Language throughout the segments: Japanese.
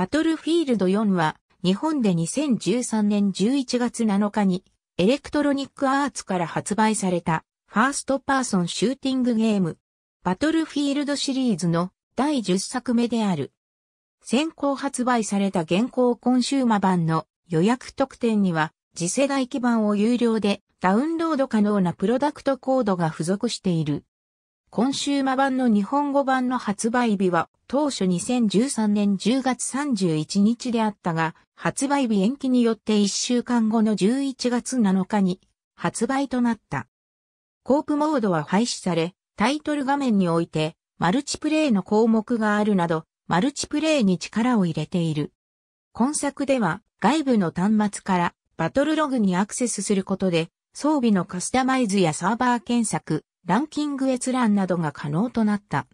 バトルフィールド4は日本で2013年11月7日にエレクトロニックアーツから発売されたファーストパーソンシューティングゲームバトルフィールドシリーズの第10作目である。先行発売された現行コンシューマ版の予約特典には次世代機版を有料でダウンロード可能なプロダクトコードが付属している。コンシューマ版の日本語版の発売日は当初2013年10月31日であったが、発売日延期によって1週間後の11月7日に発売となった。コープモードは廃止され、タイトル画面においてマルチプレイの項目があるなど、マルチプレイに力を入れている。今作では外部の端末からバトルログにアクセスすることで装備のカスタマイズやサーバー検索、ランキング閲覧などが可能となった。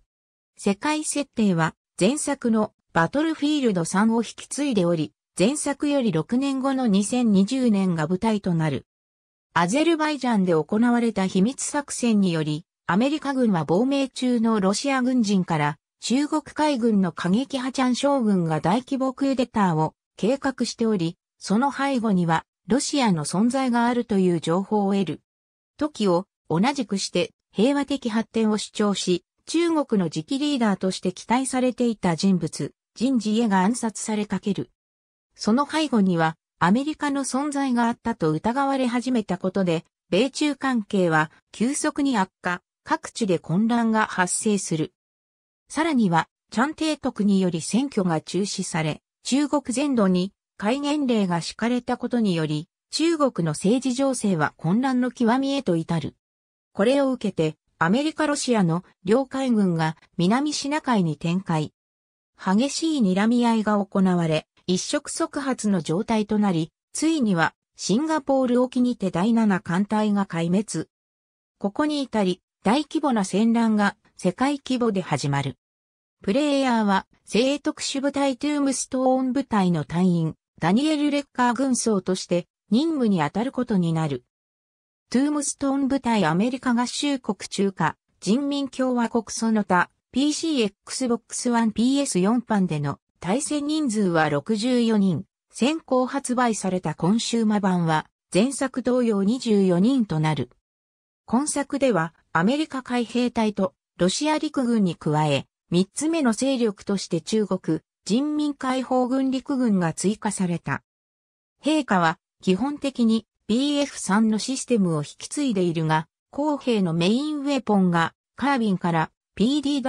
世界設定は前作のバトルフィールド3を引き継いでおり、前作より6年後の2020年が舞台となる。アゼルバイジャンで行われた秘密作戦により、アメリカ軍は亡命中のロシア軍人から中国海軍の過激派チャン将軍が大規模クーデターを計画しており、その背後にはロシアの存在があるという情報を得る。時を同じくして平和的発展を主張し、中国の次期リーダーとして期待されていた人物、人事へが暗殺されかける。その背後にはアメリカの存在があったと疑われ始めたことで、米中関係は急速に悪化、各地で混乱が発生する。さらには、チャンテイ徳により選挙が中止され、中国全土に戒厳令が敷かれたことにより、中国の政治情勢は混乱の極みへと至る。これを受けて、アメリカ・ロシアの両海軍が南シナ海に展開。激しい睨み合いが行われ、一触即発の状態となり、ついにはシンガポール沖にて第7艦隊が壊滅。ここに至り、大規模な戦乱が世界規模で始まる。プレイヤーは、聖特殊部隊トゥームストーン部隊の隊員、ダニエル・レッカー軍曹として任務に当たることになる。トゥームストーン部隊アメリカ合衆国中華人民共和国その他 PC Xbox One PS4 版での対戦人数は64人。先行発売されたコンシューマ版は前作同様24人となる。今作ではアメリカ海兵隊とロシア陸軍に加え三つ目の勢力として中国人民解放軍陸軍が追加された。陛下は基本的に BF3 のシステムを引き継いでいるが、後兵のメインウェポンがカービンから PDW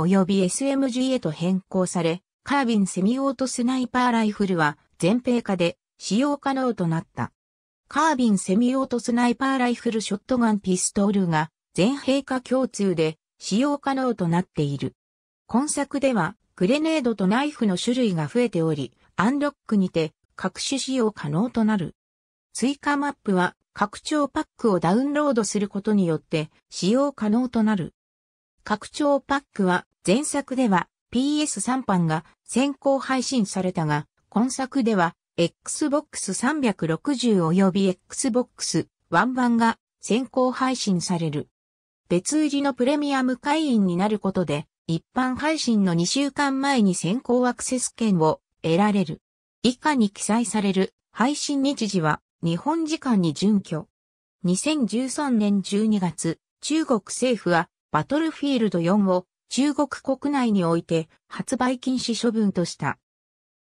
及び SMG へと変更され、カービンセミオートスナイパーライフルは全兵化で使用可能となった。カービンセミオートスナイパーライフルショットガンピストールが全兵化共通で使用可能となっている。今作ではグレネードとナイフの種類が増えており、アンロックにて各種使用可能となる。追加マップは拡張パックをダウンロードすることによって使用可能となる。拡張パックは前作では PS3 版が先行配信されたが、今作では Xbox 360及び Xbox One 版が先行配信される。別売りのプレミアム会員になることで、一般配信の2週間前に先行アクセス券を得られる。以下に記載される配信日時は日本時間に準拠。2013年12月、中国政府はバトルフィールド4を中国国内において発売禁止処分とした。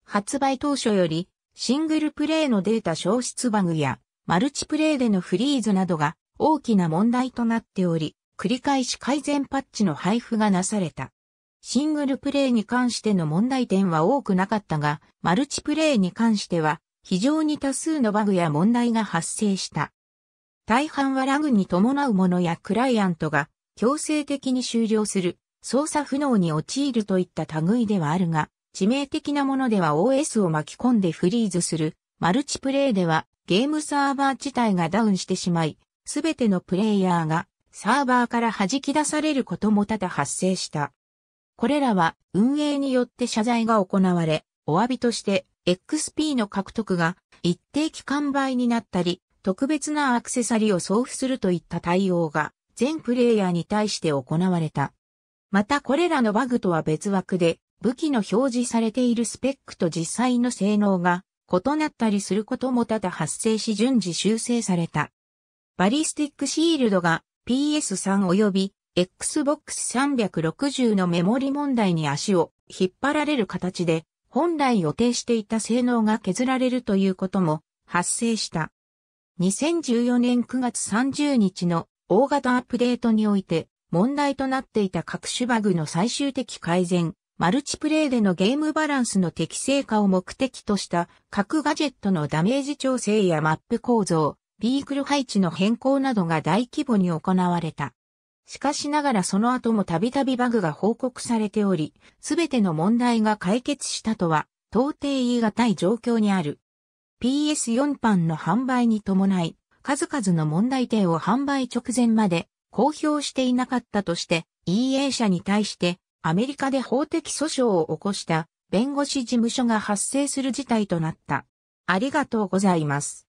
発売当初よりシングルプレイのデータ消失バグやマルチプレイでのフリーズなどが大きな問題となっており、繰り返し改善パッチの配布がなされた。シングルプレイに関しての問題点は多くなかったが、マルチプレイに関しては非常に多数のバグや問題が発生した。大半はラグに伴うものやクライアントが強制的に終了する、操作不能に陥るといった類ではあるが、致命的なものでは OS を巻き込んでフリーズする、マルチプレイではゲームサーバー自体がダウンしてしまい、すべてのプレイヤーがサーバーから弾き出されることも多々発生した。これらは運営によって謝罪が行われ、お詫びとして XP の獲得が一定期間倍になったり、特別なアクセサリーを送付するといった対応が全プレイヤーに対して行われた。またこれらのバグとは別枠で武器の表示されているスペックと実際の性能が異なったりすることも多々発生し順次修正された。バリスティックシールドが PS3 及び Xbox 360のメモリ問題に足を引っ張られる形で本来予定していた性能が削られるということも発生した。2014年9月30日の大型アップデートにおいて問題となっていた各種バグの最終的改善、マルチプレイでのゲームバランスの適正化を目的とした各ガジェットのダメージ調整やマップ構造、ビークル配置の変更などが大規模に行われた。しかしながらその後もたびたびバグが報告されており、すべての問題が解決したとは到底言い難い状況にある。PS4 パンの販売に伴い、数々の問題点を販売直前まで公表していなかったとして、EA 社に対してアメリカで法的訴訟を起こした弁護士事務所が発生する事態となった。ありがとうございます。